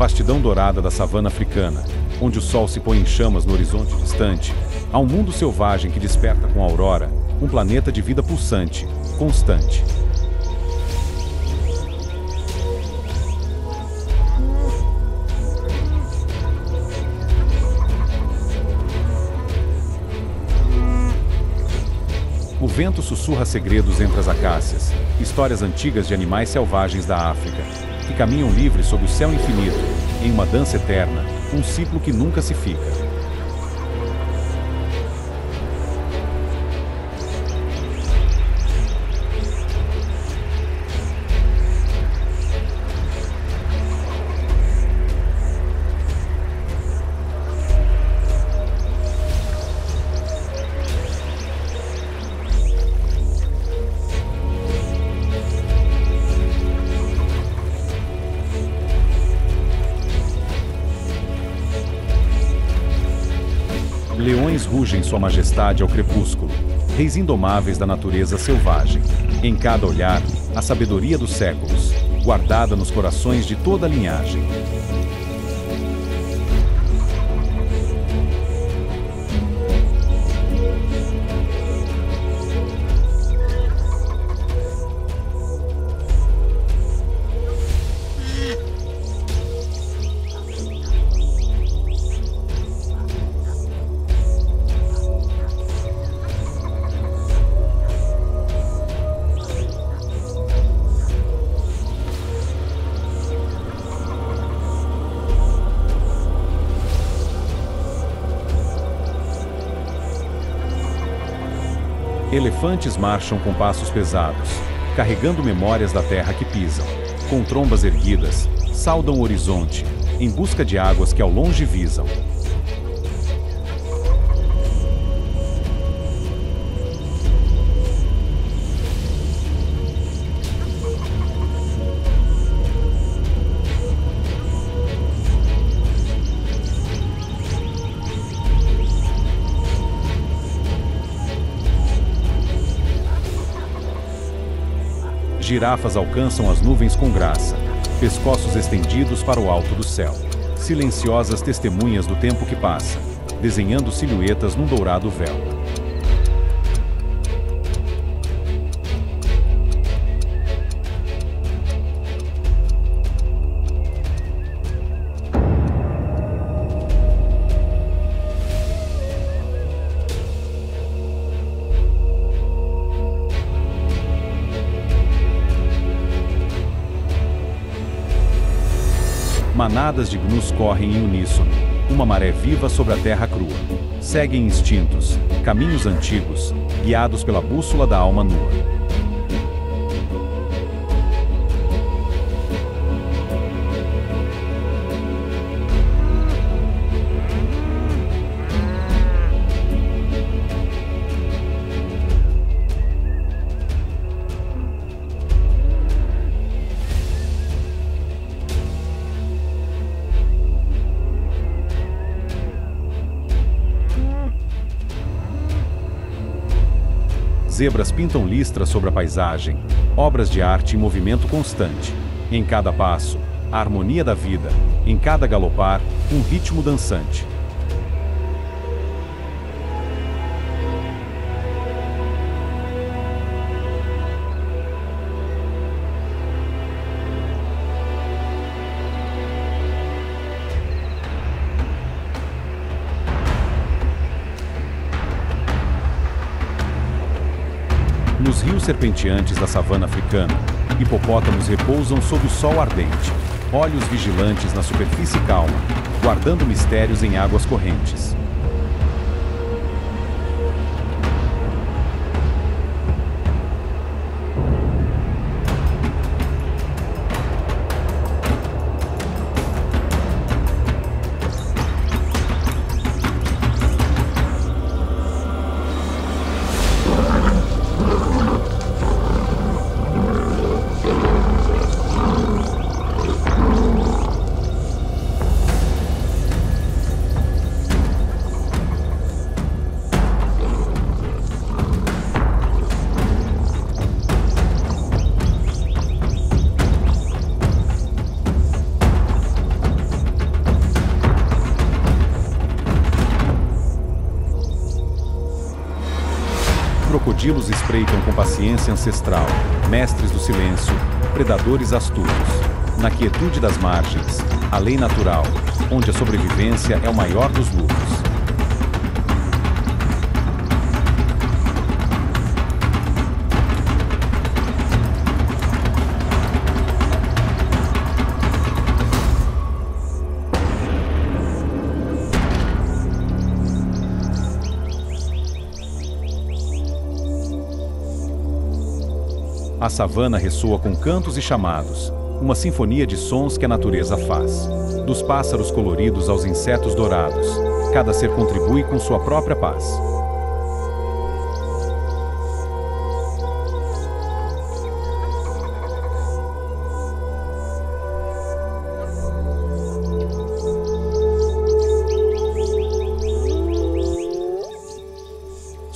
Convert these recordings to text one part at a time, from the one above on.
vastidão dourada da savana africana, onde o sol se põe em chamas no horizonte distante, há um mundo selvagem que desperta com a aurora, um planeta de vida pulsante, constante. O vento sussurra segredos entre as acácias, histórias antigas de animais selvagens da África, que caminham livres sob o céu infinito, em uma dança eterna, um ciclo que nunca se fica. Rugem Sua Majestade ao crepúsculo, reis indomáveis da natureza selvagem. Em cada olhar, a sabedoria dos séculos, guardada nos corações de toda a linhagem. Elefantes marcham com passos pesados, carregando memórias da terra que pisam. Com trombas erguidas, saudam o horizonte, em busca de águas que ao longe visam. Girafas alcançam as nuvens com graça, pescoços estendidos para o alto do céu. Silenciosas testemunhas do tempo que passa, desenhando silhuetas num dourado véu. Manadas de gnus correm em uníssono, uma maré viva sobre a terra crua. Seguem instintos, caminhos antigos, guiados pela bússola da alma nua. Zebras pintam listras sobre a paisagem, obras de arte em movimento constante. Em cada passo, a harmonia da vida, em cada galopar, um ritmo dançante. Rios serpenteantes da savana africana, hipopótamos repousam sob o sol ardente, olhos vigilantes na superfície calma, guardando mistérios em águas correntes. Crocodilos espreitam com paciência ancestral, mestres do silêncio, predadores astutos. Na quietude das margens, a lei natural, onde a sobrevivência é o maior dos lucros. A savana ressoa com cantos e chamados, uma sinfonia de sons que a natureza faz. Dos pássaros coloridos aos insetos dourados, cada ser contribui com sua própria paz.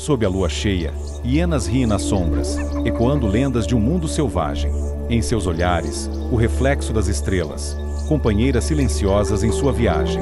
Sob a lua cheia, hienas riem nas sombras, ecoando lendas de um mundo selvagem. Em seus olhares, o reflexo das estrelas, companheiras silenciosas em sua viagem.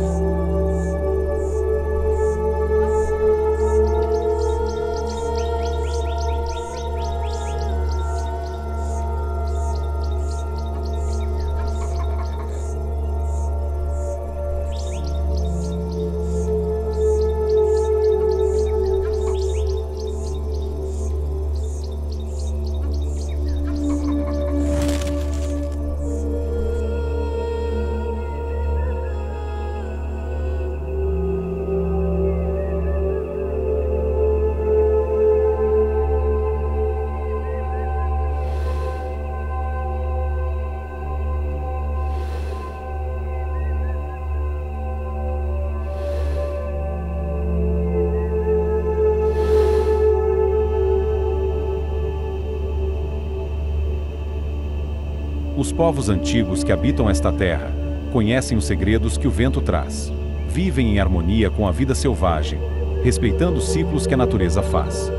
Os povos antigos que habitam esta terra conhecem os segredos que o vento traz. Vivem em harmonia com a vida selvagem, respeitando os ciclos que a natureza faz.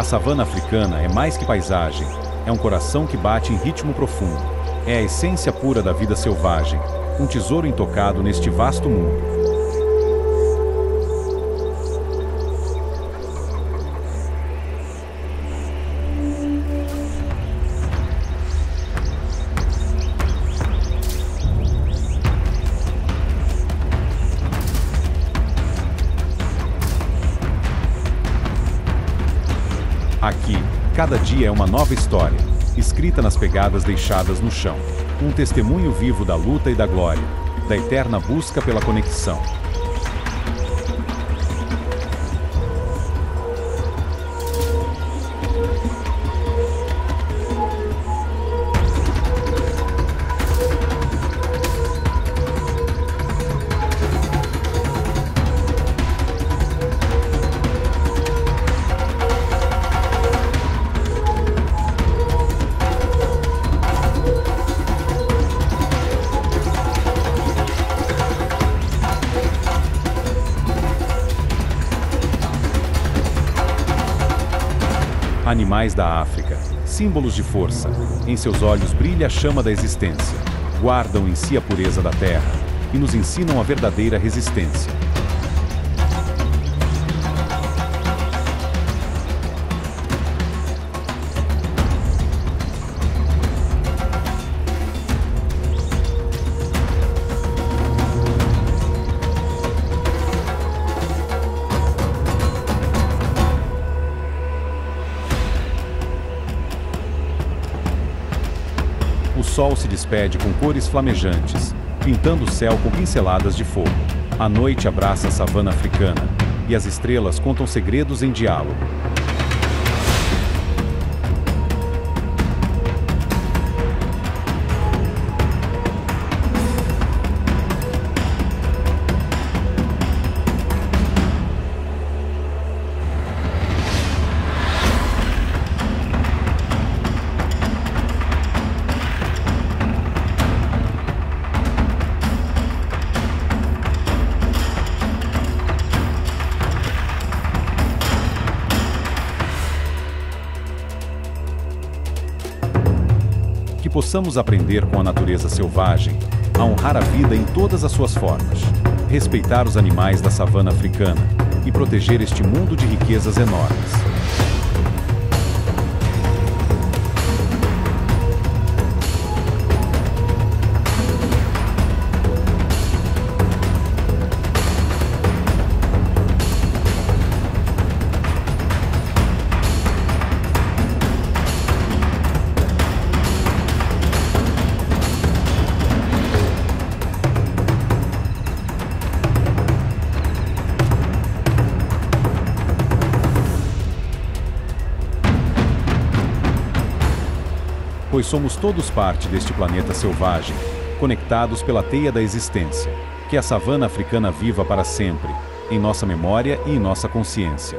A savana africana é mais que paisagem, é um coração que bate em ritmo profundo. É a essência pura da vida selvagem, um tesouro intocado neste vasto mundo. Aqui, cada dia é uma nova história, escrita nas pegadas deixadas no chão. Um testemunho vivo da luta e da glória, da eterna busca pela conexão. Animais da África, símbolos de força. Em seus olhos brilha a chama da existência. Guardam em si a pureza da terra e nos ensinam a verdadeira resistência. Sol se despede com cores flamejantes, pintando o céu com pinceladas de fogo. A noite abraça a savana africana e as estrelas contam segredos em diálogo. Possamos aprender com a natureza selvagem, a honrar a vida em todas as suas formas, respeitar os animais da savana africana e proteger este mundo de riquezas enormes. Pois somos todos parte deste planeta selvagem, conectados pela teia da existência. Que a savana africana viva para sempre, em nossa memória e em nossa consciência.